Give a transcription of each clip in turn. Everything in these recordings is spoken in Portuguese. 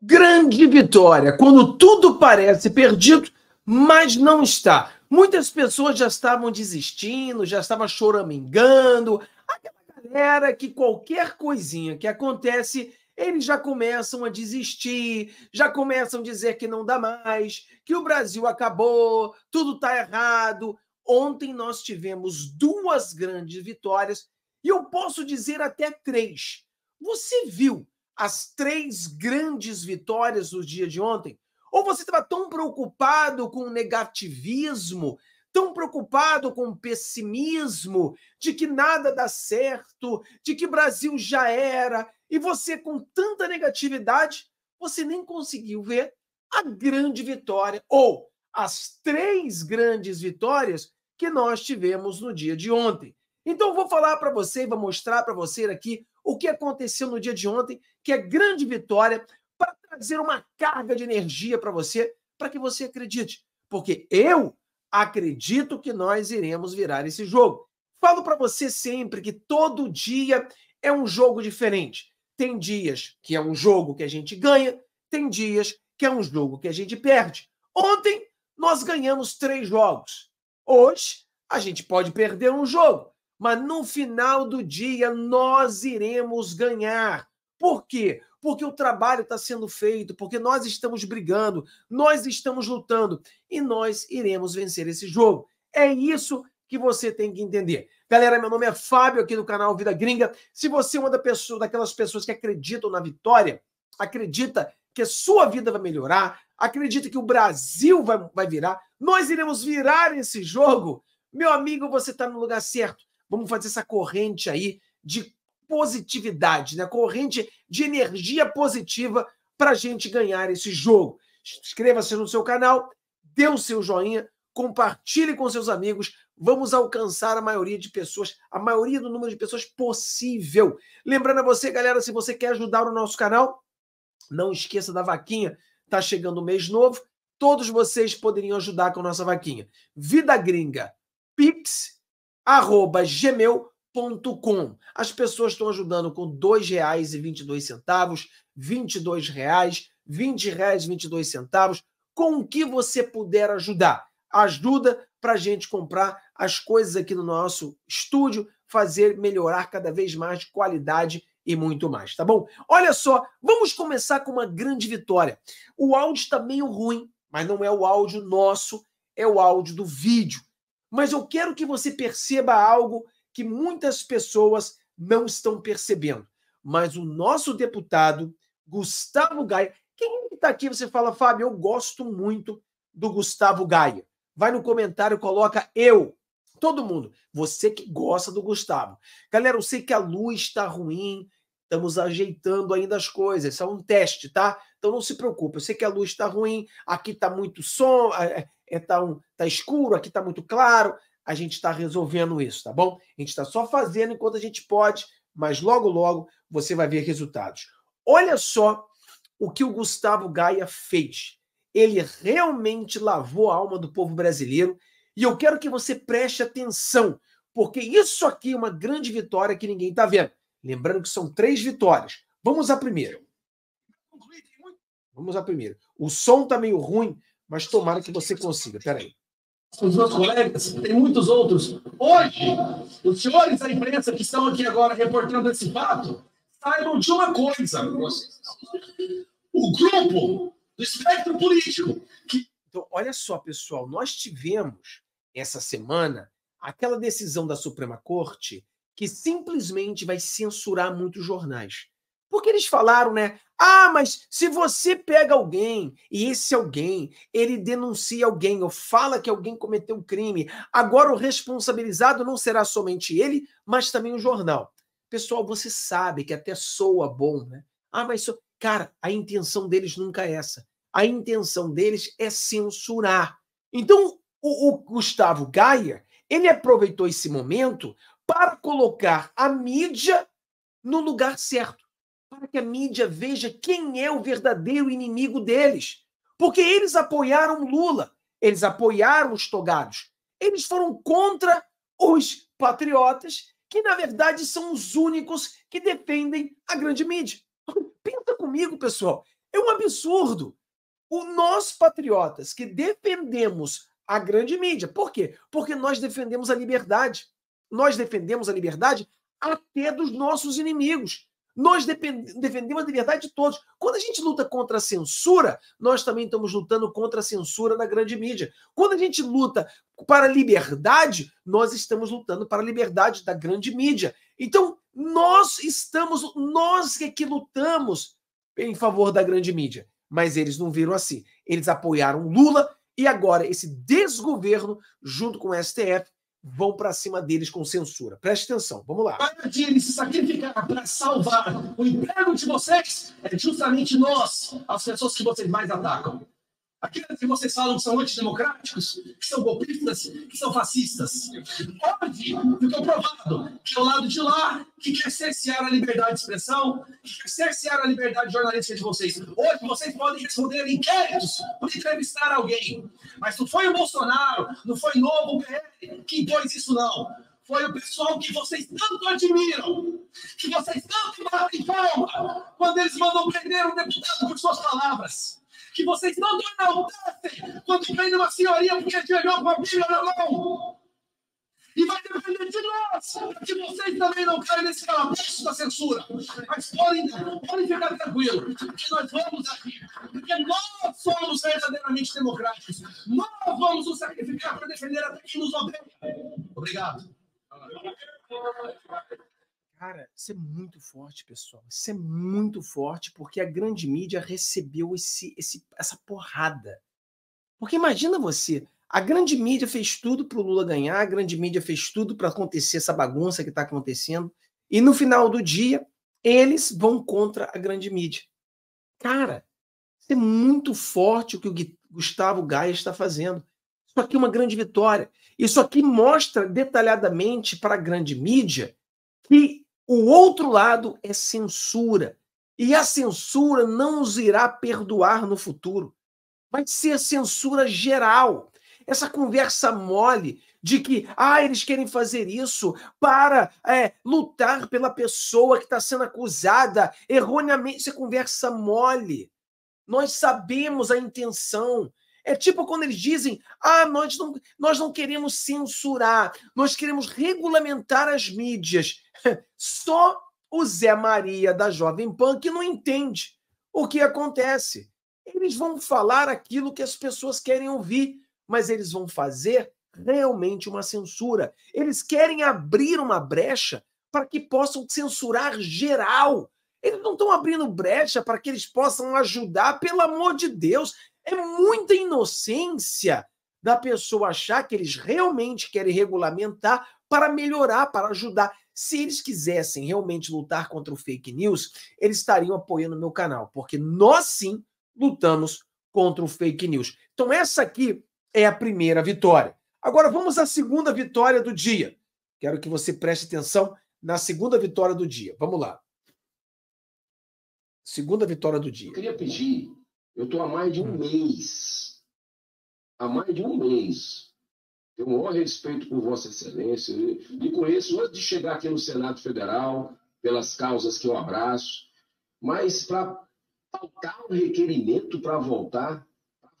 Grande vitória, quando tudo parece perdido, mas não está. Muitas pessoas já estavam desistindo, já estavam choramingando. Aquela galera que qualquer coisinha que acontece, eles já começam a desistir, já começam a dizer que não dá mais, que o Brasil acabou, tudo está errado. Ontem nós tivemos duas grandes vitórias e eu posso dizer até três. Você viu as três grandes vitórias do dia de ontem? Ou você estava tão preocupado com o negativismo, tão preocupado com o pessimismo, de que nada dá certo, de que Brasil já era, e você com tanta negatividade, você nem conseguiu ver a grande vitória, ou as três grandes vitórias que nós tivemos no dia de ontem. Então, vou falar para você vou mostrar para você aqui o que aconteceu no dia de ontem, que é grande vitória, para trazer uma carga de energia para você, para que você acredite. Porque eu acredito que nós iremos virar esse jogo. Falo para você sempre que todo dia é um jogo diferente. Tem dias que é um jogo que a gente ganha, tem dias que é um jogo que a gente perde. Ontem nós ganhamos três jogos. Hoje a gente pode perder um jogo mas no final do dia nós iremos ganhar. Por quê? Porque o trabalho está sendo feito, porque nós estamos brigando, nós estamos lutando e nós iremos vencer esse jogo. É isso que você tem que entender. Galera, meu nome é Fábio, aqui do canal Vida Gringa. Se você é uma da pessoa, daquelas pessoas que acreditam na vitória, acredita que sua vida vai melhorar, acredita que o Brasil vai, vai virar, nós iremos virar esse jogo, meu amigo, você está no lugar certo. Vamos fazer essa corrente aí de positividade, né? Corrente de energia positiva para a gente ganhar esse jogo. Inscreva-se no seu canal, dê o seu joinha, compartilhe com seus amigos. Vamos alcançar a maioria de pessoas, a maioria do número de pessoas possível. Lembrando a você, galera, se você quer ajudar o nosso canal, não esqueça da vaquinha. Tá chegando o mês novo. Todos vocês poderiam ajudar com a nossa vaquinha. Vida Gringa, Pix arroba gmail.com. As pessoas estão ajudando com R$ 2,22, R$ reais, R$ reais e 22 centavos, com o que você puder ajudar. Ajuda para a gente comprar as coisas aqui no nosso estúdio, fazer melhorar cada vez mais qualidade e muito mais, tá bom? Olha só, vamos começar com uma grande vitória. O áudio está meio ruim, mas não é o áudio nosso, é o áudio do vídeo. Mas eu quero que você perceba algo que muitas pessoas não estão percebendo. Mas o nosso deputado, Gustavo Gaia, quem está aqui, você fala, Fábio, eu gosto muito do Gustavo Gaia. Vai no comentário, coloca eu. Todo mundo. Você que gosta do Gustavo. Galera, eu sei que a luz está ruim, estamos ajeitando ainda as coisas. Isso é um teste, tá? Então não se preocupe. Eu sei que a luz está ruim, aqui está muito som, é, tá, um, tá escuro, aqui está muito claro. A gente está resolvendo isso, tá bom? A gente está só fazendo enquanto a gente pode, mas logo, logo você vai ver resultados. Olha só o que o Gustavo Gaia fez. Ele realmente lavou a alma do povo brasileiro e eu quero que você preste atenção, porque isso aqui é uma grande vitória que ninguém está vendo. Lembrando que são três vitórias. Vamos à primeira. Vamos à primeira. O som está meio ruim, mas tomara que você consiga. Peraí. Os meus colegas, tem muitos outros. Hoje, os senhores da imprensa que estão aqui agora reportando esse fato, saibam de uma coisa. O grupo do espectro político. Que... Então, olha só, pessoal, nós tivemos essa semana aquela decisão da Suprema Corte que simplesmente vai censurar muitos jornais. Porque eles falaram, né? Ah, mas se você pega alguém e esse alguém, ele denuncia alguém ou fala que alguém cometeu um crime, agora o responsabilizado não será somente ele, mas também o jornal. Pessoal, você sabe que até soa bom, né? Ah, mas so... cara, a intenção deles nunca é essa. A intenção deles é censurar. Então, o, o Gustavo Gaia, ele aproveitou esse momento para colocar a mídia no lugar certo para que a mídia veja quem é o verdadeiro inimigo deles. Porque eles apoiaram Lula, eles apoiaram os togados, eles foram contra os patriotas, que na verdade são os únicos que defendem a grande mídia. Pensa comigo, pessoal. É um absurdo. O nós patriotas que defendemos a grande mídia. Por quê? Porque nós defendemos a liberdade. Nós defendemos a liberdade até dos nossos inimigos. Nós defendemos a liberdade de todos. Quando a gente luta contra a censura, nós também estamos lutando contra a censura na grande mídia. Quando a gente luta para a liberdade, nós estamos lutando para a liberdade da grande mídia. Então, nós estamos, nós é que lutamos em favor da grande mídia. Mas eles não viram assim. Eles apoiaram Lula e agora esse desgoverno, junto com o STF, vão para cima deles com censura. Preste atenção, vamos lá. Para de eles se sacrificar para salvar o emprego de vocês, é justamente nós, as pessoas que vocês mais atacam. Aqueles que vocês falam que são antidemocráticos, que são golpistas, que são fascistas. Pode, ficou provado que é o lado de lá que quer cercear a liberdade de expressão, que quer cercear a liberdade jornalística de vocês. Hoje vocês podem responder inquéritos por entrevistar alguém. Mas não foi o Bolsonaro, não foi novo o PL que impôs isso, não. Foi o pessoal que vocês tanto admiram, que vocês tanto batem palma, quando eles mandam prender um deputado por suas palavras que vocês não enaltecem quando prende uma senhoria porque chegou com a Bíblia na mão. E vai depender de nós, que vocês também não caem nesse calabouço da censura. Mas podem, podem ficar tranquilos, que nós vamos aqui, porque nós somos verdadeiramente democráticos. Nós vamos nos sacrificar para defender até quem nos odeia. Obrigado. Cara, isso é muito forte, pessoal. Isso é muito forte porque a grande mídia recebeu esse, esse, essa porrada. Porque imagina você, a grande mídia fez tudo para o Lula ganhar, a grande mídia fez tudo para acontecer essa bagunça que está acontecendo, e no final do dia, eles vão contra a grande mídia. Cara, isso é muito forte o que o Gustavo Gaia está fazendo. Isso aqui é uma grande vitória. Isso aqui mostra detalhadamente para a grande mídia que o outro lado é censura. E a censura não os irá perdoar no futuro. Vai ser censura geral. Essa conversa mole de que ah, eles querem fazer isso para é, lutar pela pessoa que está sendo acusada erroneamente. Isso é conversa mole. Nós sabemos a intenção. É tipo quando eles dizem: ah, nós não, nós não queremos censurar, nós queremos regulamentar as mídias. Só o Zé Maria da Jovem Pan que não entende o que acontece. Eles vão falar aquilo que as pessoas querem ouvir, mas eles vão fazer realmente uma censura. Eles querem abrir uma brecha para que possam censurar geral. Eles não estão abrindo brecha para que eles possam ajudar, pelo amor de Deus. É muita inocência da pessoa achar que eles realmente querem regulamentar para melhorar, para ajudar. Se eles quisessem realmente lutar contra o fake news, eles estariam apoiando o meu canal, porque nós sim lutamos contra o fake news. Então, essa aqui é a primeira vitória. Agora vamos à segunda vitória do dia. Quero que você preste atenção na segunda vitória do dia. Vamos lá. Segunda vitória do dia. Eu queria pedir eu estou há mais de um mês, há mais de um mês, tenho o maior respeito por Vossa Excelência, e conheço antes de chegar aqui no Senado Federal, pelas causas que eu abraço, mas para faltar um requerimento para voltar,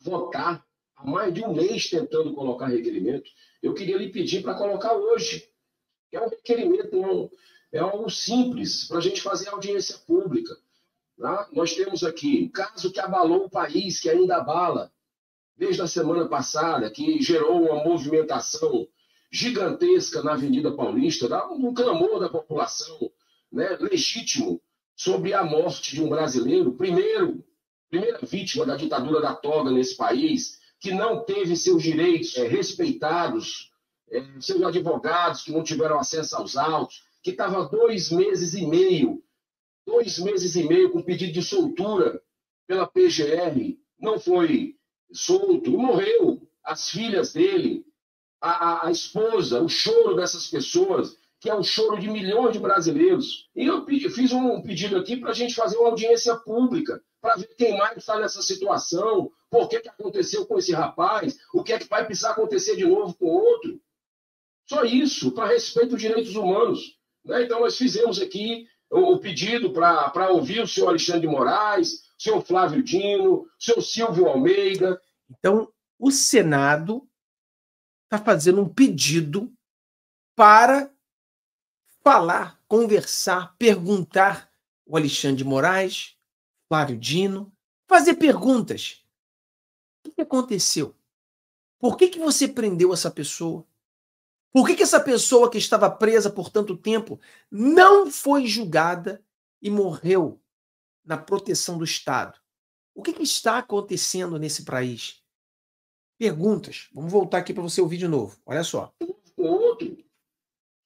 votar, há mais de um mês tentando colocar requerimento, eu queria lhe pedir para colocar hoje. É um requerimento, não, é algo simples, para a gente fazer audiência pública. Tá? Nós temos aqui um caso que abalou o país, que ainda abala, desde a semana passada, que gerou uma movimentação gigantesca na Avenida Paulista, um clamor da população né, legítimo sobre a morte de um brasileiro, primeiro, primeira vítima da ditadura da toga nesse país, que não teve seus direitos é, respeitados, é, seus advogados que não tiveram acesso aos autos, que estava dois meses e meio dois meses e meio com pedido de soltura pela PGR, não foi solto, morreu. As filhas dele, a, a, a esposa, o choro dessas pessoas, que é o choro de milhões de brasileiros. E eu fiz um pedido aqui para a gente fazer uma audiência pública, para ver quem mais está nessa situação, por que, que aconteceu com esse rapaz, o que é que vai precisar acontecer de novo com outro. Só isso, para respeito aos direitos humanos. Né? Então, nós fizemos aqui o pedido para ouvir o senhor Alexandre de Moraes, seu Flávio Dino, seu Silvio Almeida. Então, o Senado está fazendo um pedido para falar, conversar, perguntar o Alexandre de Moraes, Flávio Dino, fazer perguntas. O que aconteceu? Por que, que você prendeu essa pessoa? Por que, que essa pessoa que estava presa por tanto tempo não foi julgada e morreu na proteção do Estado? O que, que está acontecendo nesse país? Perguntas. Vamos voltar aqui para você ouvir de novo. Olha só. Outro.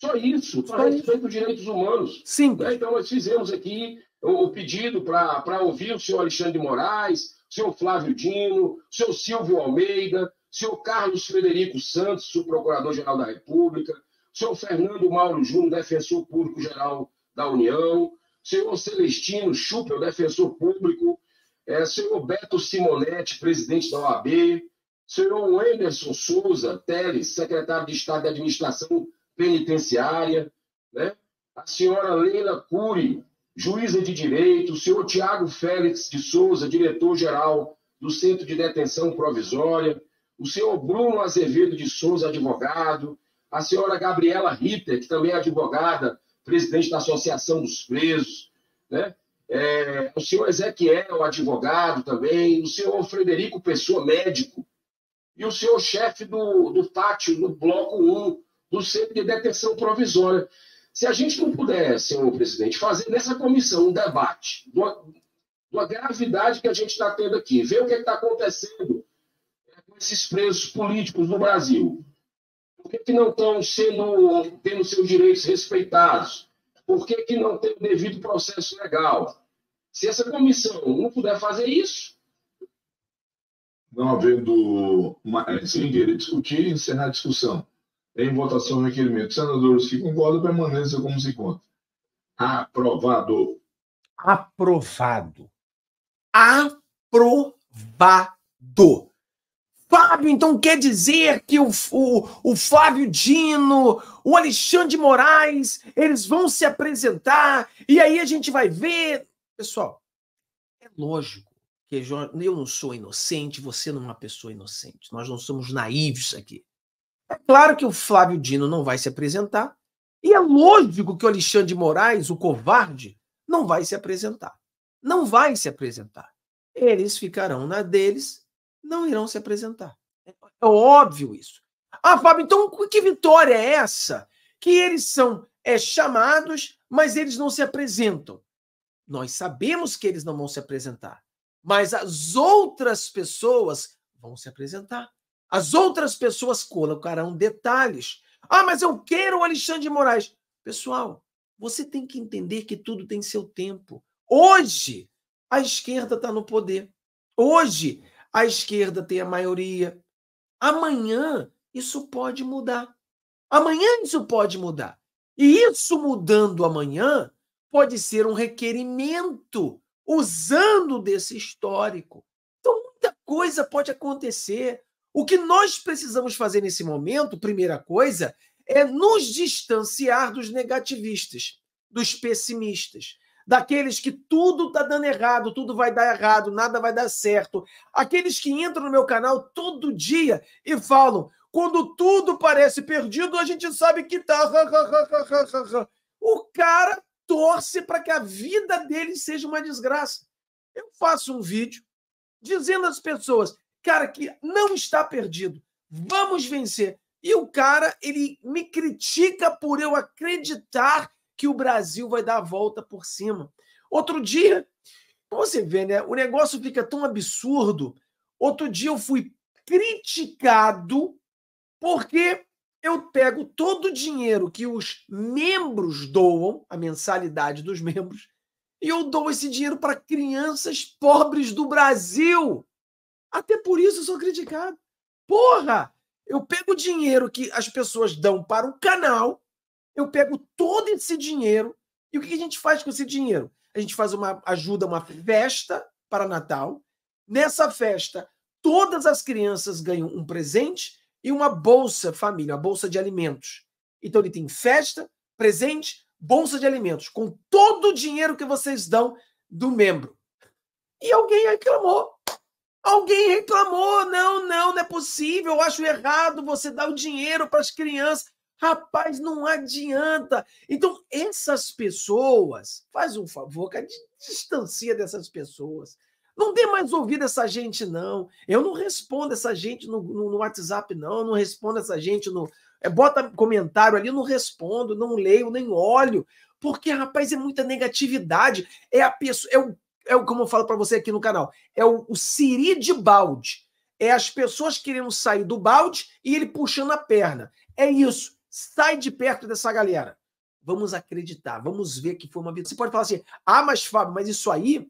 Só isso, para respeito aos direitos humanos. Sim. Né? Então, nós fizemos aqui o, o pedido para ouvir o senhor Alexandre de Moraes, o senhor Flávio Dino, o senhor Silvio Almeida, senhor Carlos Frederico Santos, subprocurador-geral da República, senhor Fernando Mauro Júnior, defensor público-geral da União, senhor Celestino Schupel, defensor público, é, senhor Beto Simonetti, presidente da OAB, senhor Wenderson Souza Teles, secretário de Estado de Administração Penitenciária, né? a senhora Leila Cury, juíza de direito, o senhor Tiago Félix de Souza, diretor-geral do Centro de Detenção Provisória, o senhor Bruno Azevedo de Souza, advogado, a senhora Gabriela Ritter, que também é advogada, presidente da Associação dos Presos, né? É, o senhor Ezequiel, advogado também, o senhor Frederico Pessoa, médico, e o senhor chefe do, do pátio, do bloco 1, do Centro de Detenção Provisória. Se a gente não puder, senhor presidente, fazer nessa comissão um debate da gravidade que a gente está tendo aqui, ver o que é está acontecendo esses presos políticos no Brasil? Por que, que não estão sendo, tendo seus direitos respeitados? Por que, que não tem o devido processo legal? Se essa comissão não puder fazer isso. Não havendo sem querer discutir, encerrar a discussão. Em votação o requerimento. Senadores que concordam, permaneça como se encontra. Aprovado. Aprovado. Aprovado. Fábio, então quer dizer que o, o, o Flávio Dino, o Alexandre Moraes, eles vão se apresentar e aí a gente vai ver. Pessoal, é lógico que eu não sou inocente, você não é uma pessoa inocente. Nós não somos naivos aqui. É claro que o Flávio Dino não vai se apresentar e é lógico que o Alexandre Moraes, o covarde, não vai se apresentar. Não vai se apresentar. Eles ficarão na deles não irão se apresentar. É óbvio isso. Ah, Fábio, então que vitória é essa? Que eles são é, chamados, mas eles não se apresentam. Nós sabemos que eles não vão se apresentar, mas as outras pessoas vão se apresentar. As outras pessoas colocarão detalhes. Ah, mas eu quero o Alexandre de Moraes. Pessoal, você tem que entender que tudo tem seu tempo. Hoje, a esquerda está no poder. Hoje, a esquerda tem a maioria. Amanhã isso pode mudar. Amanhã isso pode mudar. E isso mudando amanhã pode ser um requerimento usando desse histórico. Então, muita coisa pode acontecer. O que nós precisamos fazer nesse momento, primeira coisa, é nos distanciar dos negativistas, dos pessimistas daqueles que tudo está dando errado, tudo vai dar errado, nada vai dar certo. Aqueles que entram no meu canal todo dia e falam: quando tudo parece perdido, a gente sabe que tá. O cara torce para que a vida dele seja uma desgraça. Eu faço um vídeo dizendo às pessoas, cara, que não está perdido, vamos vencer. E o cara, ele me critica por eu acreditar que o Brasil vai dar a volta por cima. Outro dia, você vê, né? O negócio fica tão absurdo. Outro dia eu fui criticado porque eu pego todo o dinheiro que os membros doam, a mensalidade dos membros, e eu dou esse dinheiro para crianças pobres do Brasil. Até por isso eu sou criticado. Porra! Eu pego o dinheiro que as pessoas dão para o canal eu pego todo esse dinheiro e o que a gente faz com esse dinheiro? A gente faz uma ajuda, uma festa para Natal. Nessa festa, todas as crianças ganham um presente e uma bolsa família, uma bolsa de alimentos. Então ele tem festa, presente, bolsa de alimentos, com todo o dinheiro que vocês dão do membro. e alguém reclamou. Alguém reclamou, não, não, não é possível, eu acho errado você dar o dinheiro para as crianças. Rapaz, não adianta. Então, essas pessoas, faz um favor, cara, distancia dessas pessoas. Não dê mais ouvido essa gente, não. Eu não respondo essa gente no, no, no WhatsApp, não. Eu não respondo essa gente no. É, bota comentário ali, eu não respondo, não leio, nem olho. Porque, rapaz, é muita negatividade. É a pessoa. É o, é o como eu falo para você aqui no canal. É o, o Siri de balde. É as pessoas querendo sair do balde e ele puxando a perna. É isso. Sai de perto dessa galera. Vamos acreditar, vamos ver que foi uma vida. Você pode falar assim: ah, mas Fábio, mas isso aí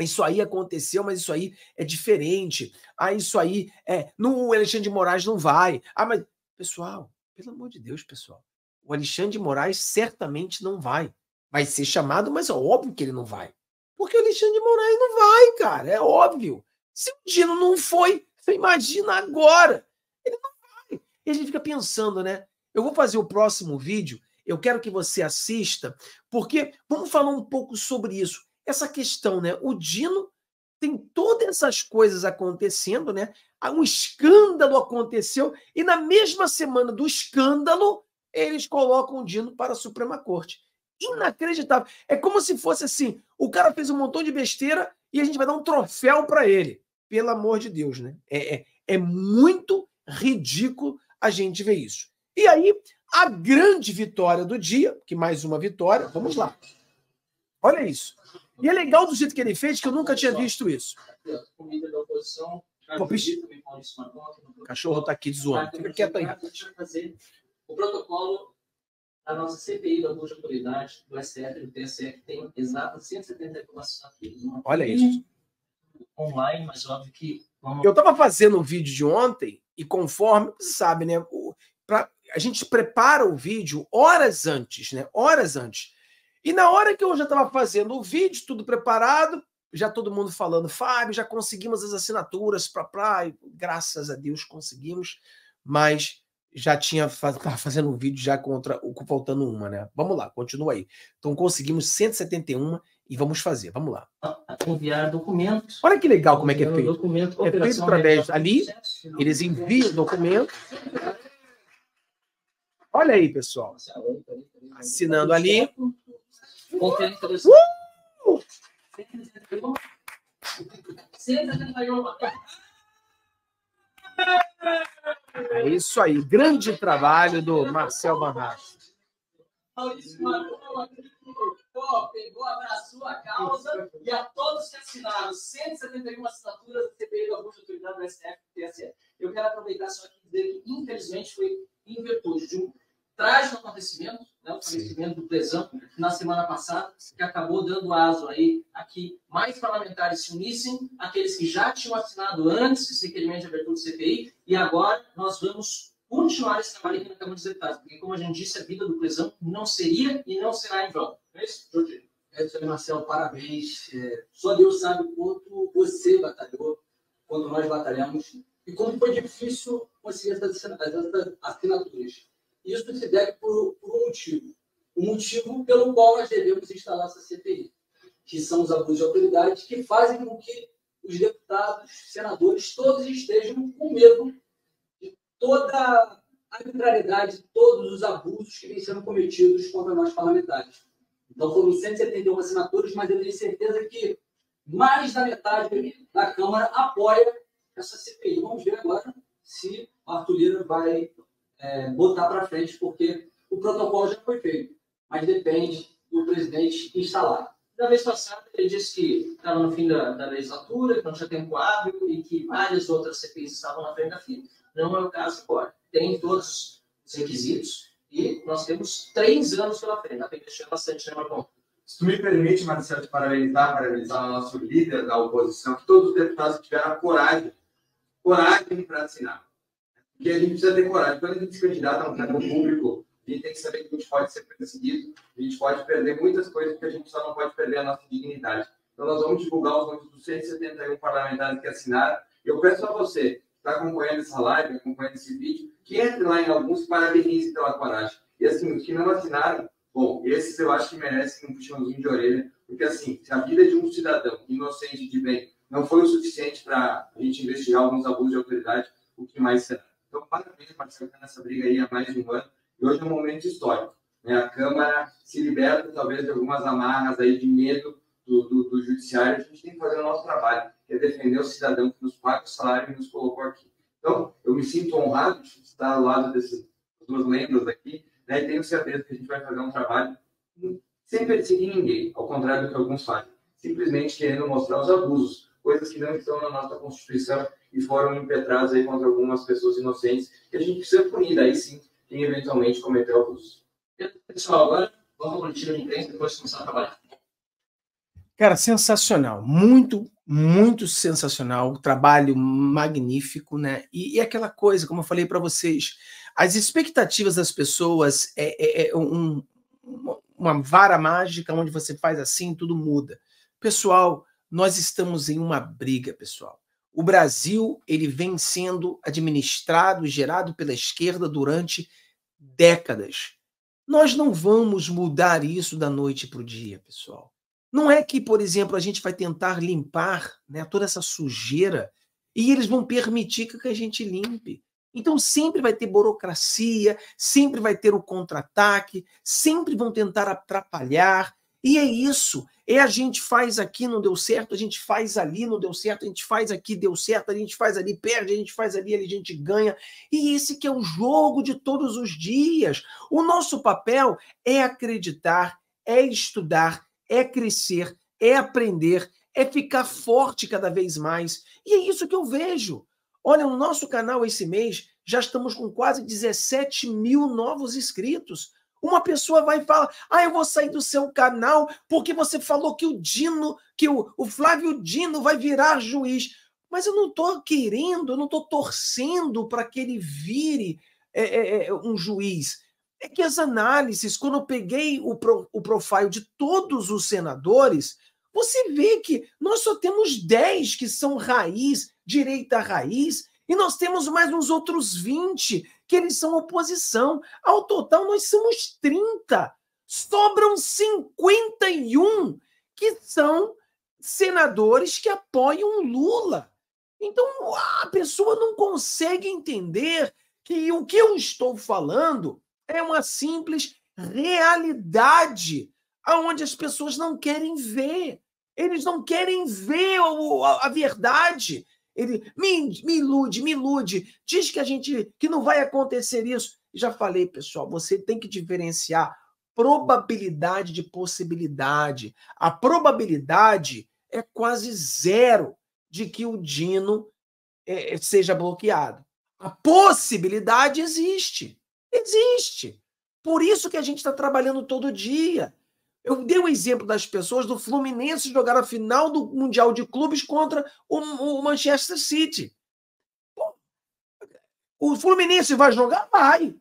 isso aí aconteceu, mas isso aí é diferente. Ah, isso aí é. No Alexandre de Moraes não vai. Ah, mas. Pessoal, pelo amor de Deus, pessoal. O Alexandre de Moraes certamente não vai. Vai ser chamado, mas é óbvio que ele não vai. Porque o Alexandre de Moraes não vai, cara. É óbvio. Se o Dino não foi, você imagina agora. Ele não vai. E a gente fica pensando, né? Eu vou fazer o próximo vídeo. Eu quero que você assista, porque vamos falar um pouco sobre isso essa questão, né? O Dino tem todas essas coisas acontecendo, né? Ah, um escândalo aconteceu e na mesma semana do escândalo eles colocam o Dino para a Suprema Corte. Inacreditável. É como se fosse assim: o cara fez um montão de besteira e a gente vai dar um troféu para ele. Pelo amor de Deus, né? É, é, é muito ridículo a gente ver isso. E aí, a grande vitória do dia, que mais uma vitória, vamos lá. Olha isso. E é legal do jeito que ele fez, que eu nunca tinha visto isso. Comida da oposição. Pô, o cachorro tá aqui zoando. Fica quieto aí. O protocolo da nossa CPI da Augusta Autoridade, do STF e do TSE, que tem exatas 170 informações Olha isso. Online, mas óbvio que. Vamos... Eu estava fazendo o vídeo de ontem, e conforme, você sabe, né? Pra, a gente prepara o vídeo horas antes, né? Horas antes. E na hora que eu já estava fazendo o vídeo, tudo preparado, já todo mundo falando, Fábio, já conseguimos as assinaturas para praia, graças a Deus conseguimos, mas já tinha fazendo um vídeo já contra o faltando uma, né? Vamos lá, continua aí. Então conseguimos 171 e vamos fazer. Vamos lá. Enviar documentos. Olha que legal como é que é feito. Documento, é feito através ali, eles enviam o documento. Olha aí, pessoal. Assinando ali. Conferência do uh! É isso aí, grande trabalho do Marcel Barracho. pegou, a causa e a todos que assinaram 171 assinaturas do CPI da Augusta Autoridade do STF e TSE. Eu quero aproveitar só aqui dizer que, infelizmente, foi em virtude de um trágico acontecimento, né, o falecimento do Plesão, na semana passada, que acabou dando aso aí a que mais parlamentares se unissem, aqueles que já tinham assinado antes esse requerimento de abertura do CPI, e agora nós vamos continuar esse trabalho aqui na Câmara dos Deputados, porque, como a gente disse, a vida do Plesão não seria e não será em vão. É isso, Jorge? É isso aí, Marcelo, parabéns. É, só Deus sabe o quanto você batalhou, quanto nós batalhamos, e como foi difícil conseguir essas assinaturas. Isso se deve por, por um motivo. O motivo pelo qual nós devemos instalar essa CPI, que são os abusos de autoridade que fazem com que os deputados, senadores, todos estejam com medo de toda a arbitrariedade, todos os abusos que vêm sendo cometidos contra nós parlamentares. Então foram 171 assinaturas, mas eu tenho certeza que mais da metade da Câmara apoia essa CPI. Vamos ver agora se Arthur Lira vai é, botar para frente, porque o protocolo já foi feito, mas depende do presidente instalar. Da vez passada, ele disse que estava no fim da, da legislatura, que não tinha tempo hábil e que várias outras CPIs estavam na frente da fila. Não é o caso agora. Tem todos os requisitos e nós temos três anos pela frente. Dá para investir bastante, né, Marcão? Se tu me permite, Marcelo, parabenizar, parabenizar o nosso líder da oposição, que todos os deputados tiveram coragem, coragem para assinar que a gente precisa ter coragem. Quando a gente se candidata a um cargo público, a gente tem que saber que a gente pode ser perseguido, a gente pode perder muitas coisas, que a gente só não pode perder a nossa dignidade. Então, nós vamos divulgar os nomes dos 171 parlamentares que assinaram. Eu peço a você, que está acompanhando essa live, acompanhando esse vídeo, que entre lá em alguns e parabenize pela coragem. E assim, os que não assinaram, bom, esses eu acho que merecem um puxãozinho de orelha, Porque, assim, se a vida de um cidadão inocente de bem não foi o suficiente para a gente investigar alguns abusos de autoridade, o que mais será? Então, parabéns participando nessa briga aí há mais de um ano. E hoje é um momento histórico. Né? A Câmara se liberta, talvez, de algumas amarras aí de medo do, do, do, judiciário. A gente tem que fazer o nosso trabalho, que é defender o cidadão que nos paga o salário e nos colocou aqui. Então, eu me sinto honrado de estar ao lado desses duas lendas aqui, né? e tenho certeza que a gente vai fazer um trabalho sem perseguir ninguém, ao contrário do que alguns fazem, simplesmente querendo mostrar os abusos, coisas que não estão na nossa Constituição e foram impetradas aí contra algumas pessoas inocentes, que a gente precisa punir, daí sim, quem eventualmente cometeu abuso. Pessoal, agora vamos ao boletim de imprensa e depois começar a trabalhar. Cara, sensacional, muito, muito sensacional, trabalho magnífico, né? E, e aquela coisa, como eu falei para vocês, as expectativas das pessoas é, é, é um, uma vara mágica onde você faz assim, tudo muda. Pessoal, nós estamos em uma briga, pessoal. O Brasil ele vem sendo administrado, gerado pela esquerda durante décadas. Nós não vamos mudar isso da noite para o dia, pessoal. Não é que, por exemplo, a gente vai tentar limpar né, toda essa sujeira e eles vão permitir que a gente limpe. Então sempre vai ter burocracia, sempre vai ter o contra-ataque, sempre vão tentar atrapalhar. E é isso. É a gente faz aqui, não deu certo, a gente faz ali, não deu certo, a gente faz aqui, deu certo, a gente faz ali, perde, a gente faz ali, a gente ganha. E esse que é o jogo de todos os dias. O nosso papel é acreditar, é estudar, é crescer, é aprender, é ficar forte cada vez mais. E é isso que eu vejo. Olha, no nosso canal esse mês já estamos com quase 17 mil novos inscritos. Uma pessoa vai falar: Ah, eu vou sair do seu canal porque você falou que o Dino, que o, o Flávio Dino vai virar juiz. Mas eu não estou querendo, eu não estou torcendo para que ele vire é, é, é, um juiz. É que as análises, quando eu peguei o, pro, o profile de todos os senadores, você vê que nós só temos 10 que são raiz, direita raiz, e nós temos mais uns outros 20 que eles são oposição. Ao total, nós somos 30. Sobram 51 que são senadores que apoiam Lula. Então, a pessoa não consegue entender que o que eu estou falando é uma simples realidade aonde as pessoas não querem ver. Eles não querem ver a, verdade. Ele me, me ilude, me ilude, diz que a gente que não vai acontecer isso. Já falei, pessoal, você tem que diferenciar probabilidade de possibilidade. A probabilidade é quase zero de que o Dino é, seja bloqueado. A possibilidade existe. Existe. Por isso que a gente está trabalhando todo dia. Eu dei o um exemplo das pessoas do Fluminense jogar a final do Mundial de Clubes contra o, o Manchester City. O Fluminense vai jogar? Vai.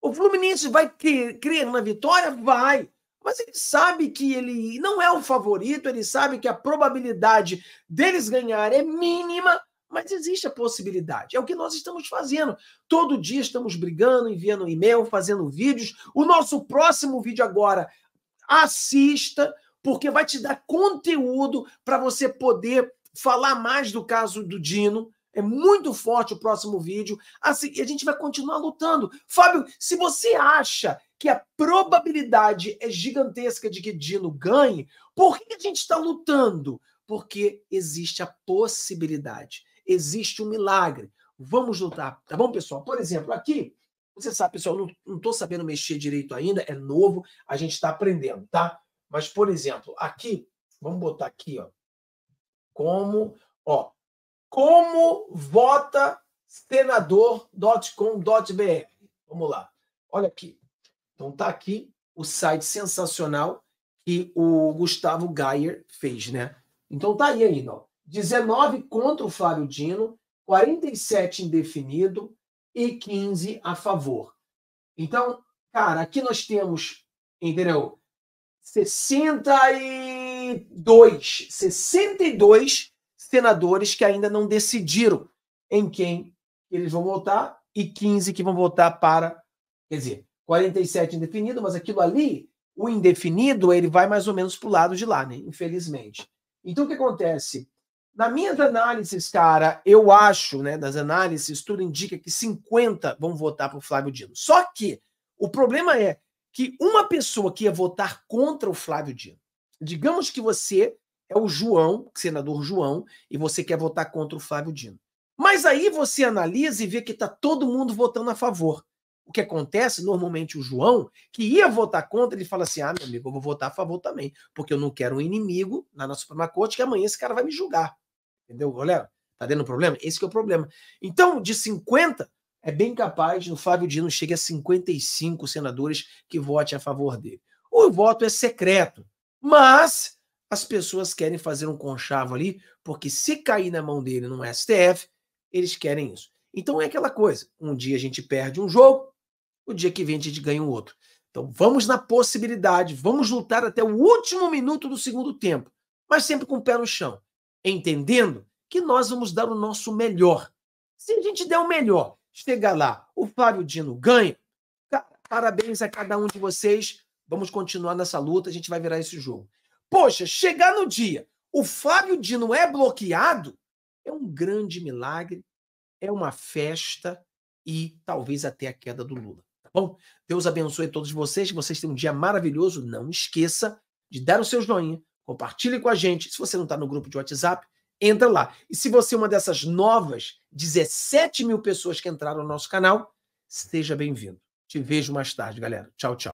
O Fluminense vai crer na vitória? Vai. Mas ele sabe que ele não é o favorito, ele sabe que a probabilidade deles ganhar é mínima, mas existe a possibilidade. É o que nós estamos fazendo. Todo dia estamos brigando, enviando e-mail, fazendo vídeos. O nosso próximo vídeo agora assista, porque vai te dar conteúdo para você poder falar mais do caso do Dino. É muito forte o próximo vídeo. Assim, a gente vai continuar lutando. Fábio, se você acha que a probabilidade é gigantesca de que Dino ganhe, por que a gente está lutando? Porque existe a possibilidade, existe um milagre. Vamos lutar, tá bom, pessoal? Por exemplo, aqui você sabe, pessoal, não estou sabendo mexer direito ainda, é novo, a gente está aprendendo, tá? Mas, por exemplo, aqui, vamos botar aqui, ó. Como, ó, como vota senador.com.br. Vamos lá. Olha aqui. Então tá aqui o site sensacional que o Gustavo Geyer fez, né? Então tá aí ainda, ó. 19 contra o Flávio Dino, 47 indefinido, e 15 a favor. Então, cara, aqui nós temos, entendeu? 62, 62 senadores que ainda não decidiram em quem eles vão votar e 15 que vão votar para, quer dizer, 47 indefinido, mas aquilo ali o indefinido, ele vai mais ou menos para o lado de lá, né? Infelizmente. Então, o que acontece? Na minhas análises, cara, eu acho, né, das análises, tudo indica que 50 vão votar para o Flávio Dino. Só que o problema é que uma pessoa que ia votar contra o Flávio Dino, digamos que você é o João, senador João, e você quer votar contra o Flávio Dino. Mas aí você analisa e vê que está todo mundo votando a favor. O que acontece, normalmente, o João, que ia votar contra, ele fala assim: ah, meu amigo, eu vou votar a favor também, porque eu não quero um inimigo na Suprema Corte, que amanhã esse cara vai me julgar. Entendeu, galera? Tá dando problema? Esse é o problema. Então, de 50, é bem capaz no Flávio Dino chegue a 55 senadores que votem a favor dele. O voto é secreto, mas as pessoas querem fazer um conchavo ali, porque se cair na mão dele no STF, eles querem isso. Então é aquela coisa: um dia a gente perde um jogo, o dia que vem a gente ganha um outro. Então vamos na possibilidade, vamos lutar até o último minuto do segundo tempo, mas sempre com o pé no chão, entendendo que nós vamos dar o nosso melhor. Se a gente der o melhor, chegar lá, o Flávio Dino ganha, parabéns a cada um de vocês. Vamos continuar nessa luta, a gente vai virar esse jogo. Poxa, chegar no dia, o Flávio Dino é bloqueado, é um grande milagre, é uma festa e talvez até a queda do Lula. Tá bom? Deus abençoe todos vocês, que vocês tenham um dia maravilhoso. Não esqueça de dar o seu joinha, compartilhe com a gente. Se você não está no grupo de WhatsApp, entra lá. E se você é uma dessas novas 17 mil pessoas que entraram no nosso canal, seja bem-vindo. Te vejo mais tarde, galera. Tchau, tchau.